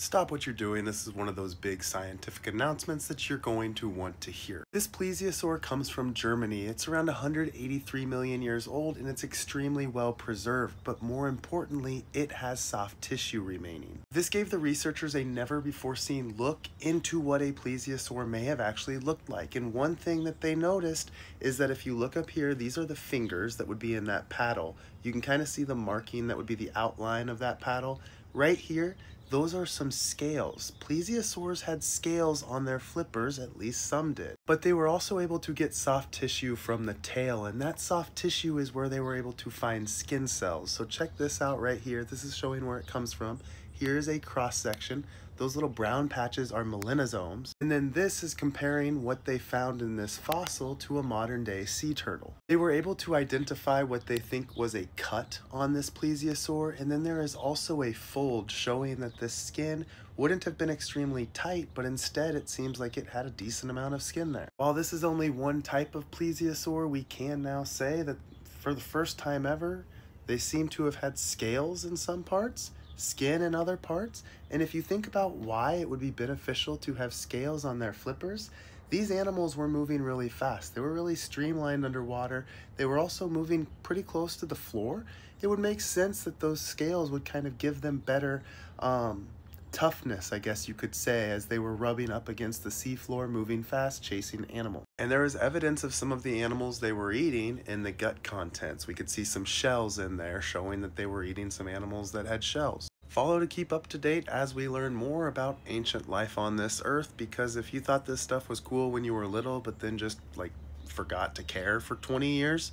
Stop what you're doing. This is one of those big scientific announcements that you're going to want to hear. This plesiosaur comes from Germany. It's around 183 million years old and it's extremely well preserved, but more importantly, it has soft tissue remaining. This gave the researchers a never before seen look into what a plesiosaur may have actually looked like. And one thing that they noticed is that if you look up here, these are the fingers that would be in that paddle. You can kind of see the marking that would be the outline of that paddle. Right here, those are some scales. Plesiosaurs had scales on their flippers, at least some did. But they were also able to get soft tissue from the tail, and that soft tissue is where they were able to find skin cells. So check this out right here. This is showing where it comes from. Here's a cross section. Those little brown patches are melanosomes. And then this is comparing what they found in this fossil to a modern day sea turtle. They were able to identify what they think was a cut on this plesiosaur. And then there is also a fold showing that this skin wouldn't have been extremely tight, but instead it seems like it had a decent amount of skin there. While this is only one type of plesiosaur, we can now say that for the first time ever, they seem to have had scales in some parts skin and other parts. And if you think about why it would be beneficial to have scales on their flippers, these animals were moving really fast. They were really streamlined underwater. They were also moving pretty close to the floor. It would make sense that those scales would kind of give them better um, toughness, I guess you could say, as they were rubbing up against the seafloor, moving fast, chasing animals. And there was evidence of some of the animals they were eating in the gut contents. We could see some shells in there showing that they were eating some animals that had shells. Follow to keep up to date as we learn more about ancient life on this earth because if you thought this stuff was cool when you were little but then just like forgot to care for 20 years,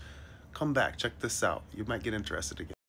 come back, check this out. You might get interested again.